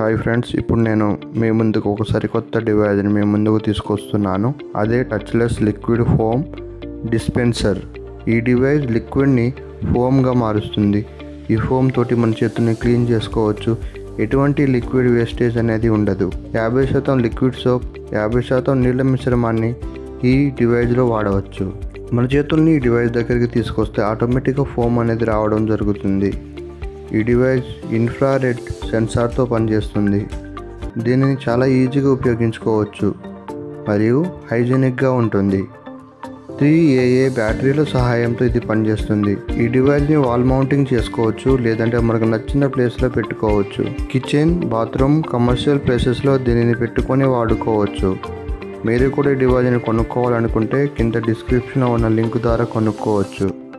Hi friends ఇప్పుడు నేను మీ ముందుకు ఒక సరికొత్త డివైజ్ని మీ ముందుకు తీసుకొస్తున్నాను. అదే టచ్లెస్ లిక్విడ్ ఫోమ్ డిస్పెన్సర్ ఈ డివైజ్ లిక్విడ్ని ఫోమ్గా మారుస్తుంది. ఈ ఫోమ్ తోటి మన చేతుల్ని క్లీన్ చేసుకోవచ్చు. ఎటువంటి లిక్విడ్ వేస్టేజ్ అనేది ఉండదు. యాభై శాతం లిక్విడ్ సోప్ యాభై శాతం నీళ్ళ మిశ్రమాన్ని ఈ డివైజ్లో వాడవచ్చు. మన చేతుల్ని ఈ డివైస్ దగ్గరికి తీసుకొస్తే ఆటోమేటిక్గా ఫోమ్ అనేది రావడం జరుగుతుంది. ఈ డివైస్ ఇన్ఫ్రారెడ్ సెన్సార్తో పనిచేస్తుంది. దీనిని చాలా ఈజీగా ఉపయోగించుకోవచ్చు మరియు హైజీనిక్గా ఉంటుంది. త్రీ ఏఏ బ్యాటరీల సహాయంతో ఇది పనిచేస్తుంది. ఈ డివైస్ని వాల్ మౌంటింగ్ చేసుకోవచ్చు లేదంటే మనకు నచ్చిన ప్లేస్లో పెట్టుకోవచ్చు. కిచెన్ బాత్రూమ్ కమర్షియల్ ప్లేసెస్లో దీనిని పెట్టుకొని వాడుకోవచ్చు. మీరు కూడా ఈ డివైజ్ని కొనుక్కోవాలనుకుంటే కింద డిస్క్రిప్షన్లో ఉన్న లింక్ ద్వారా కొనుక్కోవచ్చు.